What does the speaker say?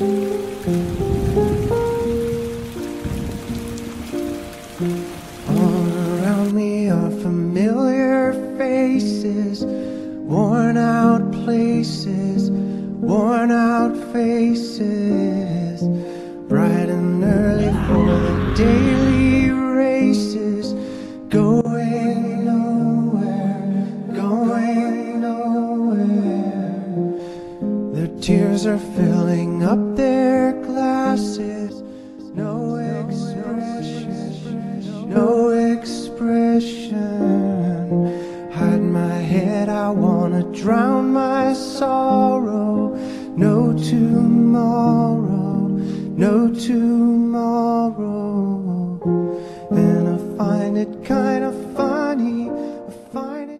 All around me are familiar faces, worn out places, worn out faces, bright and early for the day. tears are filling up their glasses. No expression, no expression. Hide my head, I wanna drown my sorrow. No tomorrow, no tomorrow. And I find it kind